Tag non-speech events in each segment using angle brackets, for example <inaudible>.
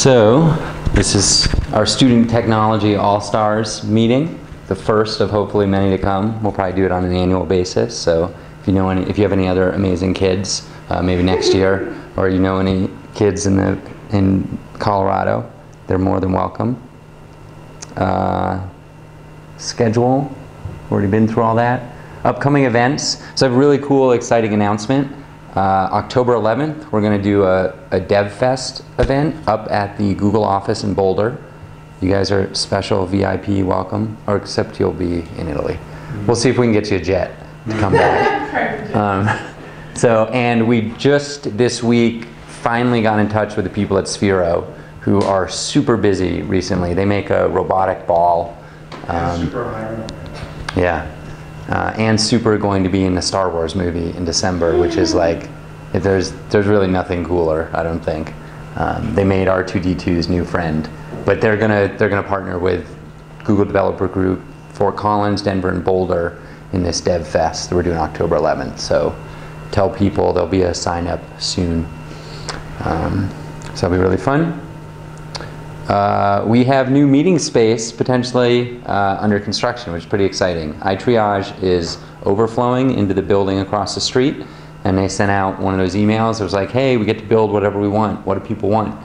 So, this is our Student Technology All-Stars meeting, the first of hopefully many to come. We'll probably do it on an annual basis, so if you know any, if you have any other amazing kids, uh, maybe next year, or you know any kids in the, in Colorado, they're more than welcome. Uh, Schedule, already been through all that. Upcoming events, so I have a really cool, exciting announcement. Uh, October 11th, we're going to do a, a Dev Fest event up at the Google office in Boulder. You guys are special VIP welcome, or except you'll be in Italy. We'll see if we can get you a jet to come back. <laughs> Um, so, and we just this week finally got in touch with the people at Sphero who are super busy recently. They make a robotic ball. Um, Super high. yeah. Uh, and Sphero going to be in the Star Wars movie in December, which is like, if there's there's really nothing cooler, I don't think. Um, they made R2D2's new friend, but they're gonna they're gonna partner with Google Developer Group, Fort Collins, Denver, and Boulder in this Dev Fest that we're doing October 11th. So tell people there'll be a sign up soon. Um, so that'll be really fun. Uh, we have new meeting space potentially uh, under construction, which is pretty exciting. iTriage is overflowing into the building across the street, and they sent out one of those emails. It was like, hey, we get to build whatever we want. What do people want?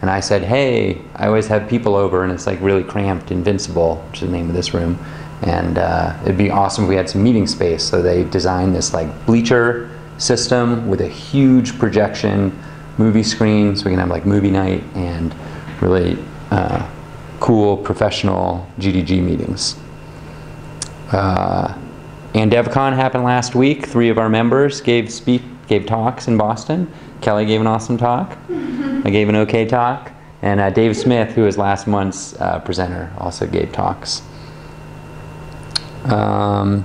And I said, hey, I always have people over, and it's like really cramped, invincible, which is the name of this room. And uh, it'd be awesome if we had some meeting space. So they designed this like bleacher system with a huge projection movie screen, so we can have like movie night and really uh, cool professional GDG meetings. Uh, and DevCon happened last week. Three of our members gave speak, gave talks in Boston. Kelly gave an awesome talk. I gave an okay talk. And uh, Dave Smith, who was last month's uh, presenter, also gave talks. Um,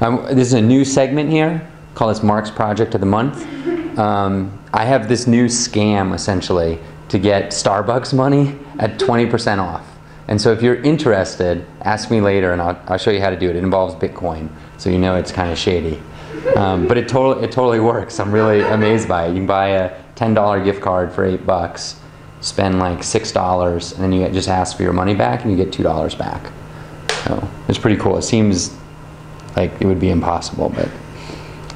this is a new segment here. Call this Mark's Project of the Month. Um, I have this new scam essentially to get Starbucks money at 20% off. And so if you're interested, ask me later and I'll, I'll show you how to do it. It involves Bitcoin, so you know it's kind of shady. Um, but it, totally, it totally works. I'm really amazed by it. You can buy a $10 gift card for eight bucks, spend like $6, and then you just ask for your money back and you get $2 back. So it's pretty cool. It seems like it would be impossible, but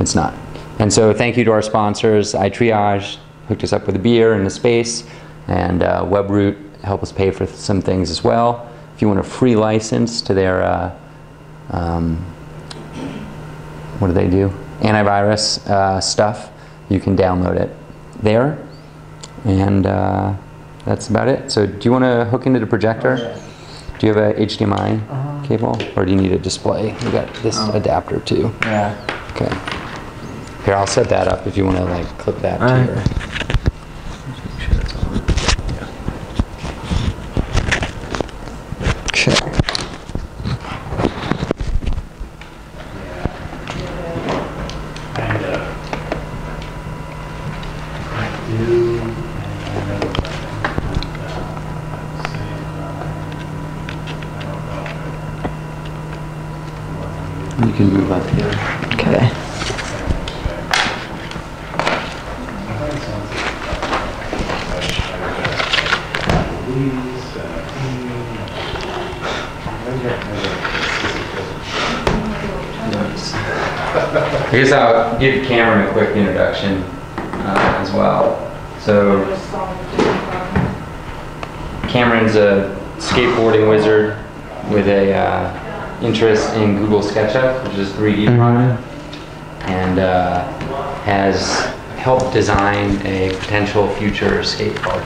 it's not. And so thank you to our sponsors. iTriage hooked us up with a beer and a space, and uh, WebRoot helped us pay for some things as well. If you want a free license to their, uh, um, what do they do? Antivirus uh, stuff, you can download it there. And uh, that's about it. So do you want to hook into the projector? Do you have a HDMI cable, or do you need a display? We got this adapter too. Yeah. Okay. Here, I'll set that up if you want to like clip that to your. Okay. And, uh, I do, and I know that, uh, at the same time, I don't know. You can move up here. Okay. I guess I'll give Cameron a quick introduction uh, as well. So Cameron's a skateboarding wizard with a uh, interest in Google SketchUp, which is 3D product, and uh, has helped design a potential future skate park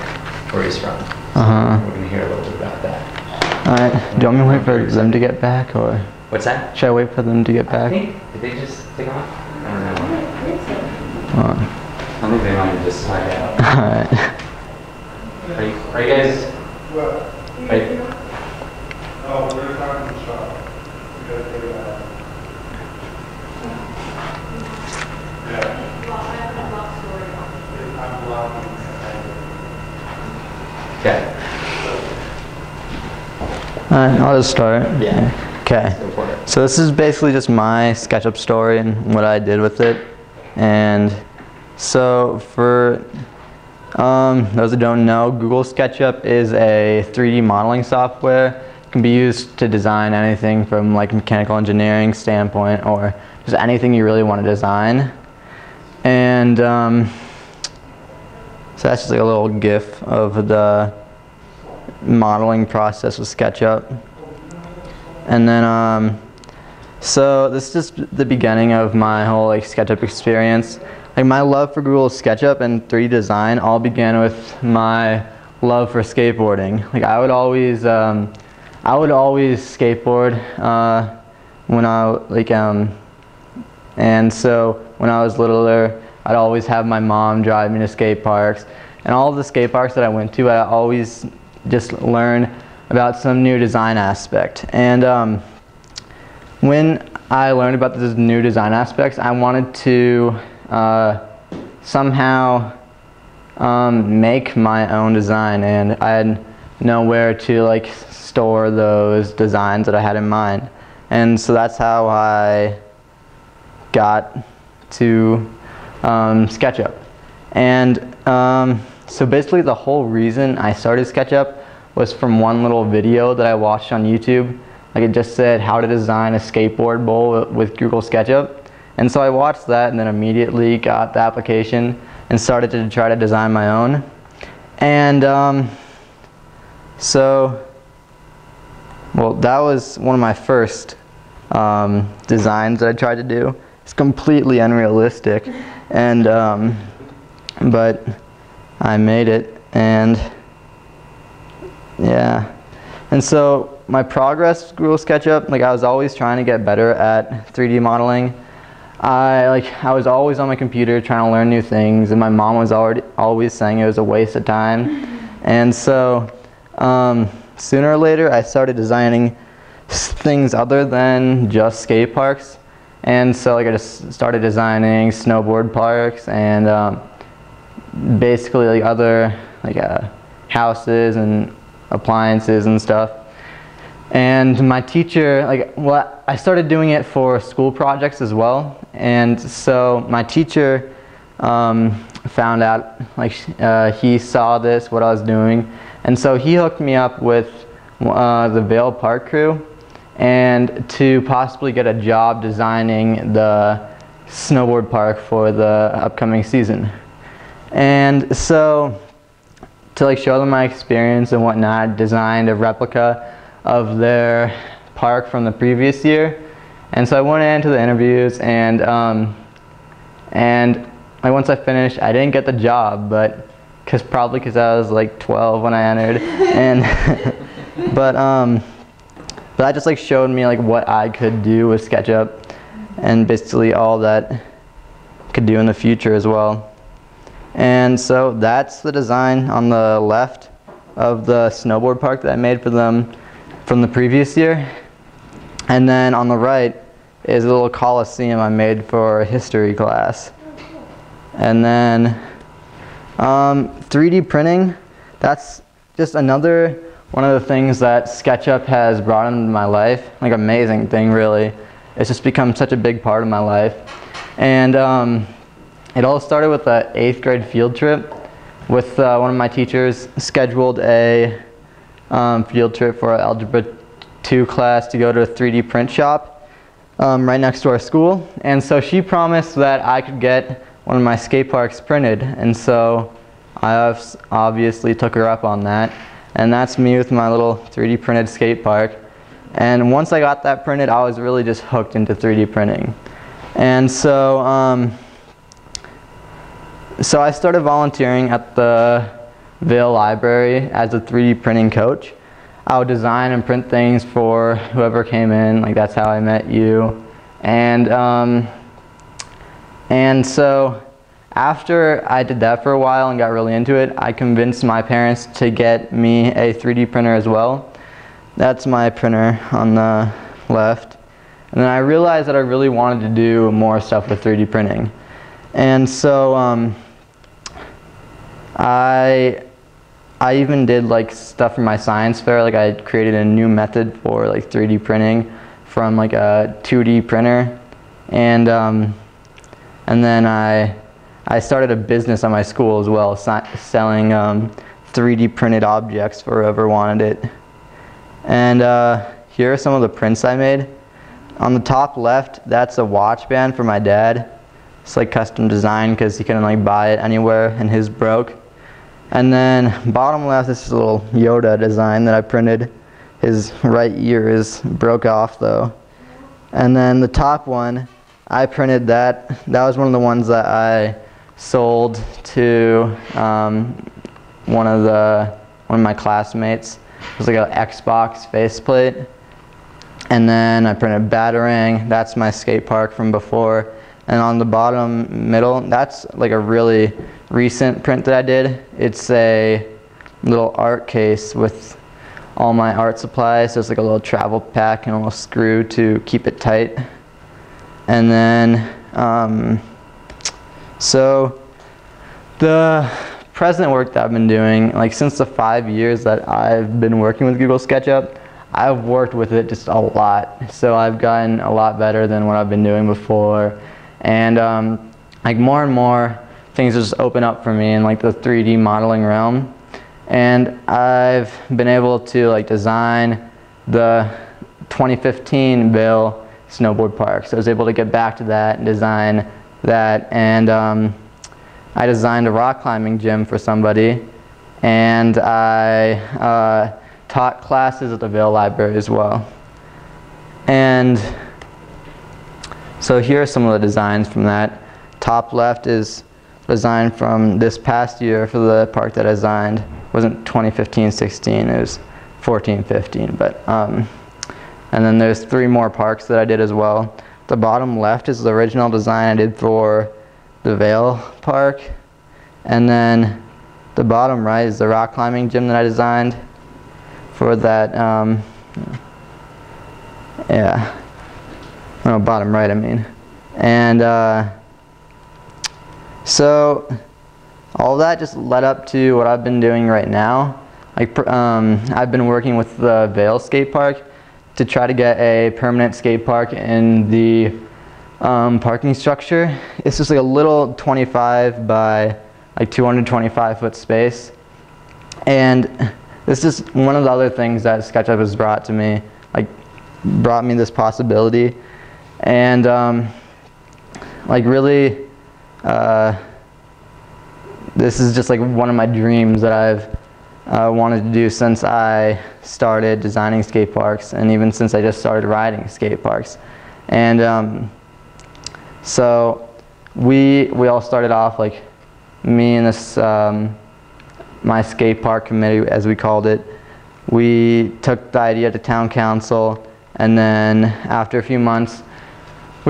where he's from. Uh huh. We're going to hear a little bit about that. Alright. Do you want me to wait for them to get back, or What's that? should I wait for them to get I back? think, did they just take off? I don't know. Uh, I think they might have just slide <laughs> out. Alright. Are you, are you guys? Are you, Oh, we're talking to Shaw. We gotta figure that out. Yeah. Okay, Alright, I'll just start. Yeah. Okay. go for it. So this is basically just my SketchUp story and what I did with it. And so for Um, those that don't know, Google SketchUp is a 3D modeling software. It can be used to design anything from like mechanical engineering standpoint or just anything you really want to design. And um, so that's just like a little GIF of the modeling process with SketchUp. And then, um, so this is just the beginning of my whole like SketchUp experience. Like my love for Google SketchUp and 3D design all began with my love for skateboarding. Like I would always, um, I would always skateboard uh, when I like, um, and so when I was littler, I'd always have my mom drive me to skate parks. And all the skate parks that I went to, I always just learn about some new design aspect. And um, when I learned about this new design aspects, I wanted to uh, somehow um, make my own design, and I had nowhere to like store those designs that I had in mind. And so that's how I got to um, SketchUp. And um, so basically the whole reason I started SketchUp was from one little video that I watched on YouTube. Like it just said how to design a skateboard bowl with Google SketchUp. And so I watched that and then immediately got the application and started to try to design my own. And um, so, well, that was one of my first um, designs that I tried to do. It's completely unrealistic, and um, but I made it, and yeah. And so my progress with Google SketchUp, like I was always trying to get better at 3D modeling. I like I was always on my computer trying to learn new things, and my mom was already always saying it was a waste of time. <laughs> And so um, sooner or later, I started designing things other than just skate parks. And so like I just started designing snowboard parks and um, basically like other like uh, houses and appliances and stuff. And my teacher, like, well, I started doing it for school projects as well. And so my teacher um, found out, like, uh, he saw this, what I was doing. And so he hooked me up with uh, the Vail Park crew and to possibly get a job designing the snowboard park for the upcoming season. And so to like show them my experience and whatnot, I designed a replica of their park from the previous year. And so I went into the interviews and um, and like once I finished, I didn't get the job, but cause probably because I was like 12 when I entered, <laughs> and <laughs> but um, but that just like showed me like what I could do with SketchUp, and basically all that could do in the future as well. And so that's the design on the left of the snowboard park that I made for them from the previous year. And then on the right is a little coliseum I made for a history class. And then um, 3D printing, that's just another one of the things that SketchUp has brought into my life. Like amazing thing really. It's just become such a big part of my life. And um, it all started with an eighth grade field trip with uh, one of my teachers scheduled a um, field trip for our Algebra 2 class to go to a 3D print shop um, right next to our school. And so she promised that I could get one of my skate parks printed. And so I obviously took her up on that. And that's me with my little 3D printed skate park. And once I got that printed, I was really just hooked into 3D printing. And so, um, so I started volunteering at the Vail Library as a 3D printing coach. I would design and print things for whoever came in, like that's how I met you. And, um, and so after I did that for a while and got really into it, I convinced my parents to get me a 3D printer as well. That's my printer on the left. And then I realized that I really wanted to do more stuff with 3D printing. And so um, I I even did like stuff for my science fair. Like I created a new method for like 3D printing from like a 2D printer, and um, and then I I started a business at my school as well, selling um, 3D printed objects for whoever wanted it. And uh, here are some of the prints I made. On the top left, that's a watch band for my dad. It's like custom design because he couldn't like buy it anywhere and his broke. And then bottom left, this is a little Yoda design that I printed. His right ear is broke off though. And then the top one, I printed that. That was one of the ones that I sold to um, one of the one of my classmates. It was like an Xbox faceplate. And then I printed Batarang. That's my skate park from before. And on the bottom middle, that's like a really recent print that I did. It's a little art case with all my art supplies. So it's like a little travel pack and a little screw to keep it tight. And then, um, so the present work that I've been doing, like since the five years that I've been working with Google SketchUp, I've worked with it just a lot. So I've gotten a lot better than what I've been doing before. And um, like more and more things just open up for me in like the 3D modeling realm. And I've been able to like design the 2015 Vail snowboard park. So I was able to get back to that and design that. And um, I designed a rock climbing gym for somebody. And I uh, taught classes at the Vail Library as well. And so here are some of the designs from that. Top left is design from this past year for the park that I designed. It wasn't 2015-16, it was 14-15. But um, and then there's three more parks that I did as well. The bottom left is the original design I did for the Vail Park, and then the bottom right is the rock climbing gym that I designed for that. Um, yeah. Oh, bottom right, I mean. And uh, so all that just led up to what I've been doing right now. Like um, I've been working with the Vail Skate Park to try to get a permanent skate park in the um, parking structure. It's just like a little 25 by like 225 foot space. And this is one of the other things that SketchUp has brought to me, like brought me this possibility. And um, like really, uh, this is just like one of my dreams that I've uh, wanted to do since I started designing skate parks and even since I just started riding skate parks. And um, so we, we all started off like me and this, um, my skate park committee as we called it, we took the idea to town council and then after a few months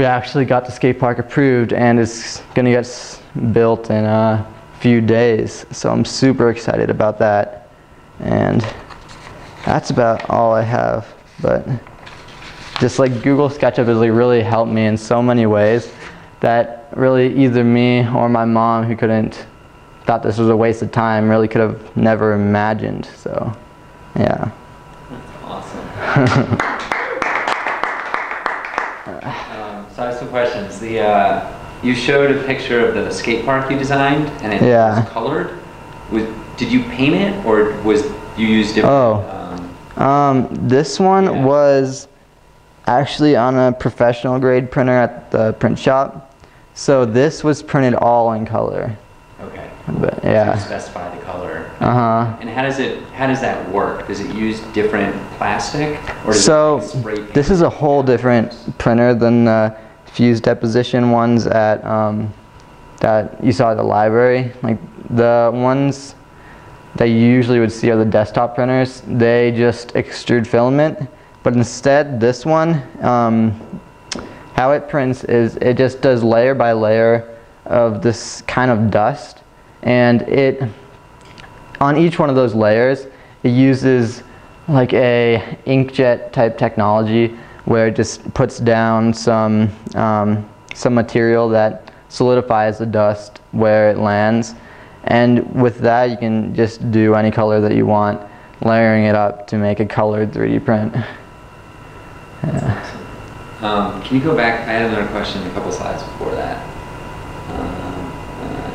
we actually got the skate park approved and it's going to get built in a few days. So I'm super excited about that. And that's about all I have. But just like Google SketchUp has like really helped me in so many ways that really either me or my mom who couldn't thought this was a waste of time really could have never imagined. So yeah. That's awesome. <laughs> um, so I have some questions. The uh, you showed a picture of the skate park you designed, and it Yeah. was colored. Was did you paint it, or was you use different? Oh. Um, Um, this one Yeah. was actually on a professional grade printer at the print shop. So this was printed all in color. okay. But So you yeah. specify the color. Uh huh. And how does it? How does that work? Does it use different plastic, or does So it spray paint? this is a whole different printer than the fused deposition ones at um, that you saw at the library. Like the ones that you usually would see are the desktop printers. They just extrude filament, but instead this one, um, how it prints is it just does layer by layer of this kind of dust, and it on each one of those layers it uses like a inkjet type technology where it just puts down some, um, some material that solidifies the dust where it lands. And with that, you can just do any color that you want, layering it up to make a colored 3D print. Yeah. <laughs> Um, can you go back? I had another question a couple slides before that. Um, uh,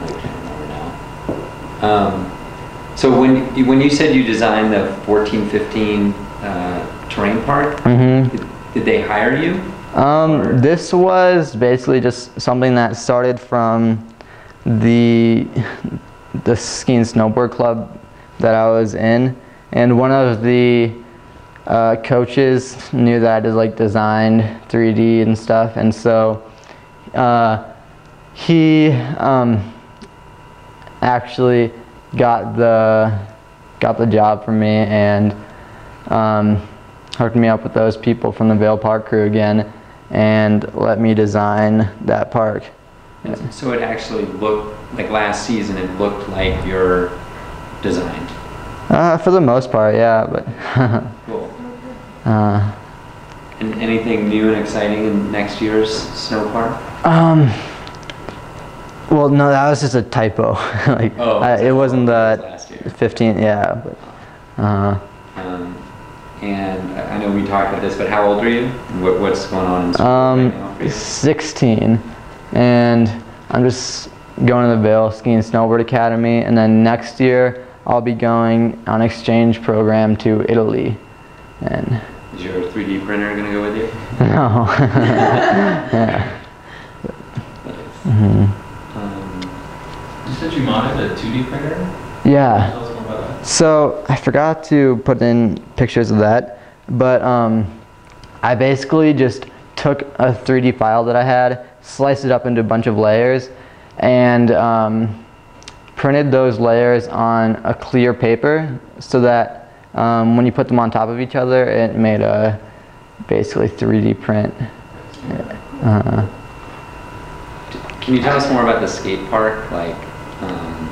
I can't remember now. Um, so when you, when you said you designed the 1415 uh, terrain park, hmm did, did they hire you? Um, this was basically just something that started from the the ski and snowboard club that I was in, and one of the uh, coaches knew that I like designed 3D and stuff, and so uh, he um, actually got the got the job for me and um, hooked me up with those people from the Vail Park crew again and let me design that park. And So it actually looked, like last season, it looked like your designed. Uh, for the most part, yeah, but <laughs> Cool. uh, And anything new and exciting in next year's snow park? um, well, no, that was just a typo. <laughs> like, Oh, I, it wasn't that the was 15, yeah, but uh, Um, and I know we talked about this, but how old are you? What, what's going on in school um, right now 16, and I'm just going to the Vail Ski and Snowboard Academy, and then next year I'll be going on exchange program to Italy, and Is your 3D printer gonna go with you? <laughs> no, <laughs> yeah. Mhm. Um, You said you modded a 2D printer? yeah. Tell us more about that. So I forgot to put in pictures of that, but um, I basically just took a 3D file that I had, sliced it up into a bunch of layers, and um, printed those layers on a clear paper so that um, when you put them on top of each other, it made a basically 3D print. Uh, Can you tell us more about the skate park? Like, um,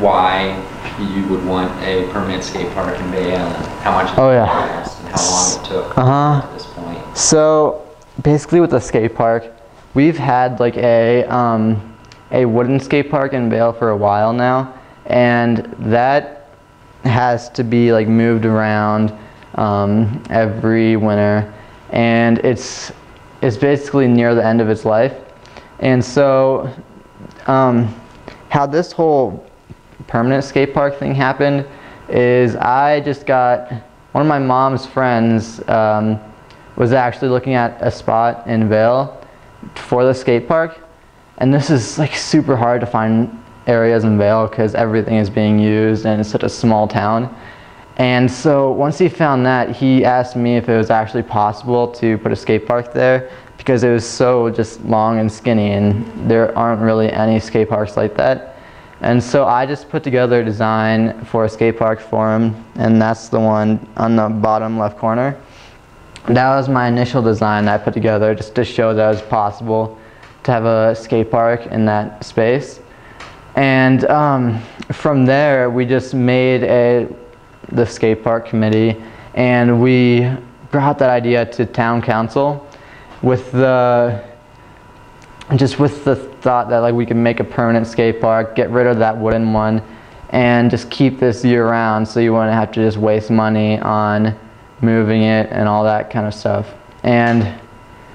why you would want a permanent skate park in Vail and how much it Oh, yeah. cost and how long it took Uh-huh. at this point? So basically with the skate park, we've had like a um, a wooden skate park in Vail for a while now, and that has to be like moved around um, every winter, and it's it's basically near the end of its life, and so um, how this whole permanent skate park thing happened is I just got one of my mom's friends um, was actually looking at a spot in Vail for the skate park, and this is like super hard to find areas in Vail because everything is being used and it's such a small town. And so once he found that, he asked me if it was actually possible to put a skate park there because it was so just long and skinny and there aren't really any skate parks like that. And so I just put together a design for a skate park for him and that's the one on the bottom left corner. That was my initial design that I put together just to show that it was possible to have a skate park in that space. And um, from there, we just made a the skate park committee, and we brought that idea to town council with the just with the thought that like we can make a permanent skate park, get rid of that wooden one, and just keep this year round, so you wouldn't have to just waste money on moving it and all that kind of stuff. And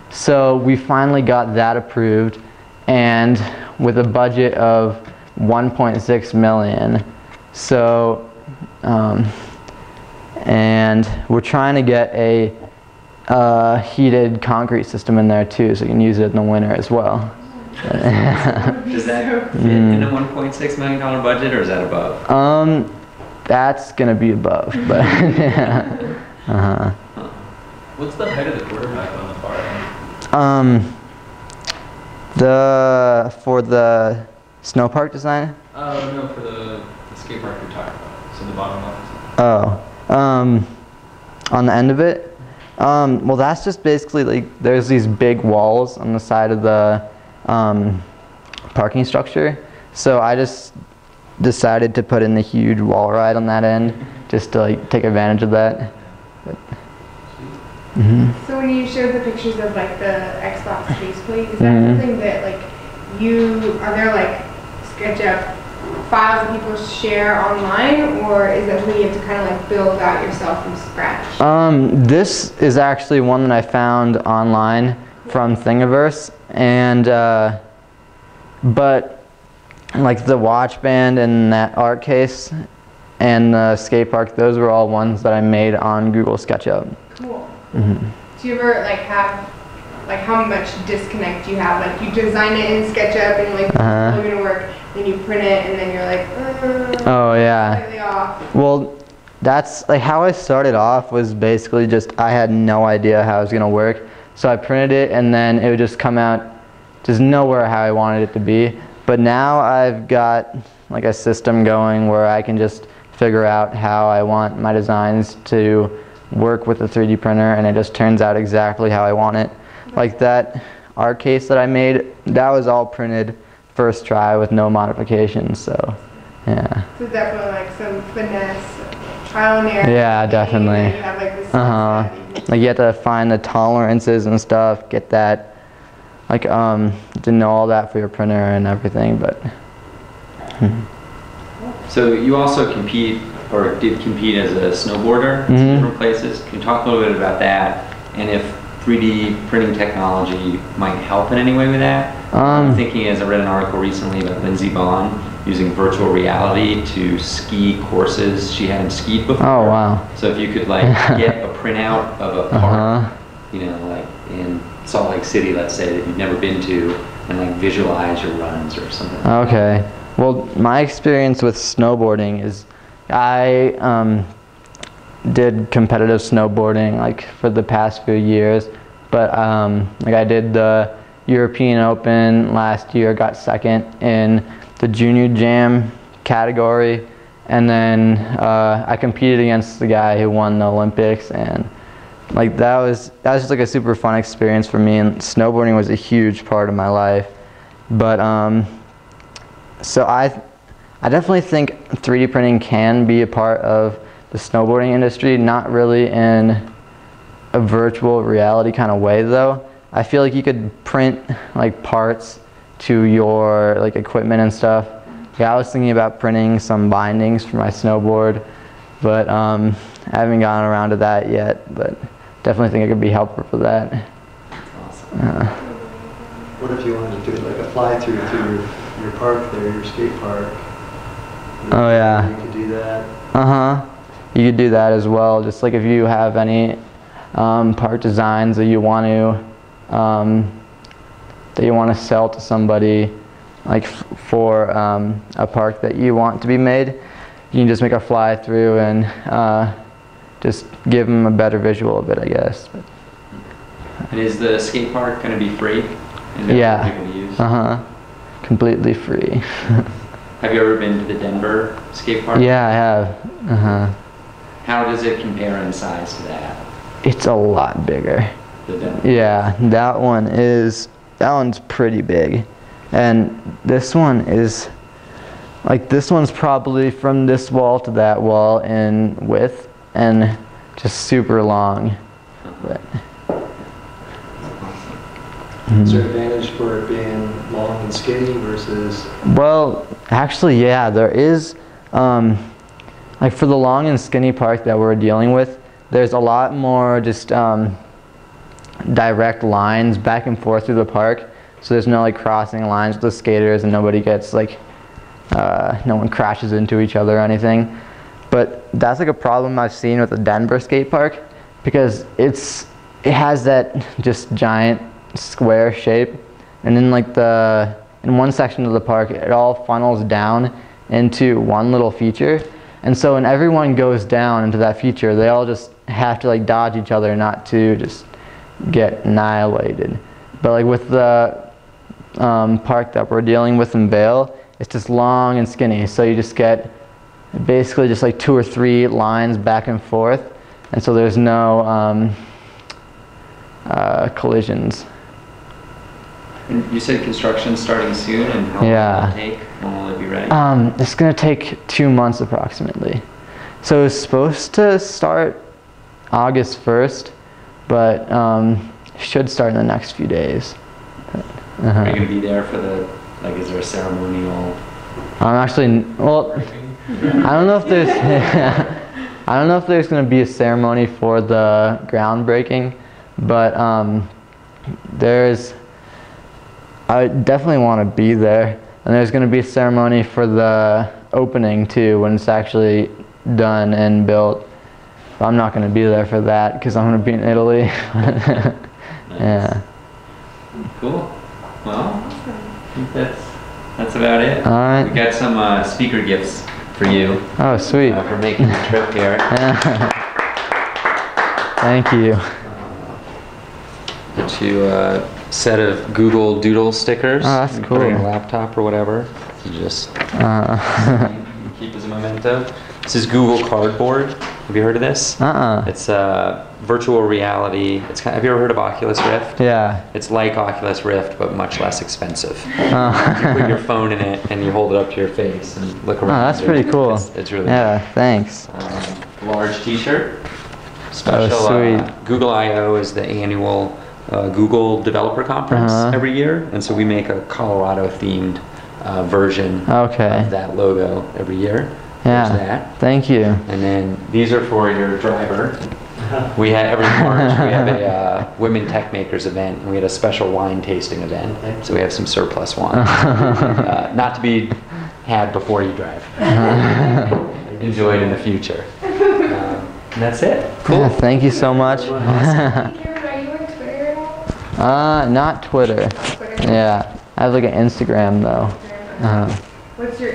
so we finally got that approved, and with a budget of 1.6 million. So, um, and we're trying to get a uh, heated concrete system in there too, so you can use it in the winter as well. <laughs> Does that fit in a $1.6 million budget or is that above? um, that's gonna be above, <laughs> but yeah. uh-huh. What's the height of the quarterback on the far end? Um, the for the snow park design. Uh, no, for the, the skate park you're talking about. So the bottom left. Oh, um, on the end of it. Um, well, that's just basically like there's these big walls on the side of the um, parking structure. So I just decided to put in the huge wall ride on that end, just to like take advantage of that. hmm So when you showed the pictures of like the Xbox faceplate, is that Mhm. something that like you are there like SketchUp files that people share online, or is that something you have to kind of like build out yourself from scratch? Um, this is actually one that I found online from Thingiverse, and uh, but like the watch band and that art case and the skate park, those were all ones that I made on Google SketchUp. Cool. Mhm. Do you ever like have like how much disconnect do you have? Like you design it in SketchUp and like Uh-huh. it's gonna work, then you print it and then you're like, uh, Oh yeah. off. Well, that's like how I started off was basically just I had no idea how it was gonna work. So I printed it and then it would just come out just nowhere how I wanted it to be. But now I've got like a system going where I can just figure out how I want my designs to work with the 3D printer and it just turns out exactly how I want it. Like that art case that I made, that was all printed first try with no modifications. So, yeah. So definitely like some finesse, trial and error. Yeah, definitely. You have like this. Uh huh. Like you have to find the tolerances and stuff, get that, like um, to know all that for your printer and everything. But So you also compete, or did compete as a snowboarder in Mhm. different places. Can you talk a little bit about that, and if 3D printing technology might help in any way with that? I'm um, thinking, as I read an article recently about Lindsey Vonn using virtual reality to ski courses she hadn't skied before. oh wow. So if you could like <laughs> get a printout of a Uh park, huh. you know, like in Salt Lake City, let's say that you've never been to, and like visualize your runs or something. Okay. Well, my experience with snowboarding is I um, did competitive snowboarding like for the past few years, but um, like I did the European Open last year, got second in the junior jam category, and then uh, I competed against the guy who won the Olympics, and like that was that was just like a super fun experience for me, and snowboarding was a huge part of my life, but um, so I, I definitely think 3D printing can be a part of the snowboarding industry. Not really in a virtual reality kind of way though. I feel like you could print like parts to your like equipment and stuff. Yeah, I was thinking about printing some bindings for my snowboard, but um, I haven't gotten around to that yet. But definitely think it could be helpful for that. Awesome. Uh, What if you wanted to do like a fly through through your, your park there, your skate park? Oh, yeah. You could do that. Uh huh. You could do that as well. Just like if you have any um, part designs that you want to um, that you want to sell to somebody, like f- for um, a park that you want to be made, you can just make a fly through and uh, just give them a better visual of it, I guess. And is the skate park going to be free? Is Yeah. for people to use? Uh huh. Completely free. <laughs> Have you ever been to the Denver skate park? yeah, I have. Uh huh. How does it compare in size to that? It's a lot bigger. The Yeah, that one is that one's pretty big. And this one is like this one's probably from this wall to that wall in width and just super long. But Is there an advantage for it being long and skinny versus? well, actually yeah, there is um like for the long and skinny park that we're dealing with, there's a lot more just um direct lines back and forth through the park. So there's no like crossing lines with the skaters and nobody gets like, uh, no one crashes into each other or anything. But that's like a problem I've seen with the Denver skate park because it's, it has that just giant square shape. And then like the, in one section of the park, it all funnels down into one little feature. And so when everyone goes down into that feature, they all just have to like dodge each other not to just get annihilated. But like with the um, park that we're dealing with in Vail, it's just long and skinny. So you just get basically just like two or three lines back and forth, and so there's no um, uh, collisions. And you said construction starting soon, and how Yeah. long will it take? When will it be ready? Um, it's gonna take two months approximately. So it's supposed to start August 1st, but um, should start in the next few days. Are Uh-huh. you going to be there for the, like, is there a ceremonial? I'm actually well. I don't know if there's. <laughs> I don't know if there's gonna be a ceremony for the groundbreaking, but um, there's. I definitely want to be there. And there's going to be a ceremony for the opening too when it's actually done and built. But I'm not going to be there for that because I'm going to be in Italy. <laughs> yeah. Cool. Well, I think that's that's about it. All right. We got some uh, speaker gifts for you Oh, sweet. uh, for making the trip here. <laughs> Thank you. Get you set of Google Doodle stickers. Oh, that's Put it on cool. laptop or whatever. You just Uh, keep as a memento. This is Google Cardboard. Have you heard of this? uh-uh. It's a virtual reality. It's kind have you ever heard of Oculus Rift? Yeah. It's like Oculus Rift, but much less expensive. Oh. <laughs> you put your phone in it and you hold it up to your face and look around. Oh, that's pretty cool. It's, it's really Yeah, thanks. um, large T-shirt. Special. Oh, sweet. Uh, Google I/O is the annual uh, Google Developer Conference Uh-huh. every year, and so we make a Colorado-themed uh, version Okay. of that logo every year. Yeah. There's that. Thank you. And then these are for your driver. We had every March we have a uh, women tech makers event, and we had a special wine tasting event. So we have some surplus wine, <laughs> uh, not to be had before you drive. <laughs> Enjoyed in the future. Um, and that's it. Yeah, thank you so much. Cameron, <laughs> are you on Twitter at all? Uh, not Twitter. Twitter? Yeah. I have like an Instagram though. Uh, What's your